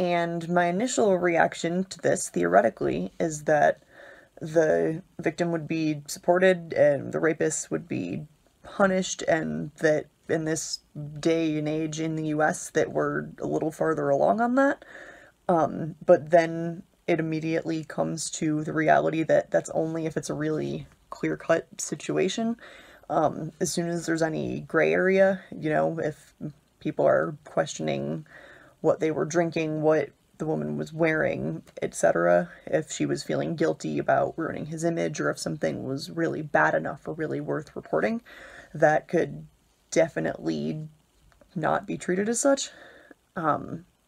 And my initial reaction to this, theoretically, is that the victim would be supported and the rapist would be punished, and that in this day and age in the US that we're a little farther along on that. Um, but then it immediately comes to the reality that that's only if it's a really clear cut situation. Um, as soon as there's any gray area, you know, if people are questioning what they were drinking, what the woman was wearing, etc., if she was feeling guilty about ruining his image, or if something was really bad enough or really worth reporting, that could definitely not be treated as such. Um,